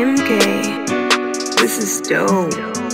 MK. This is dope.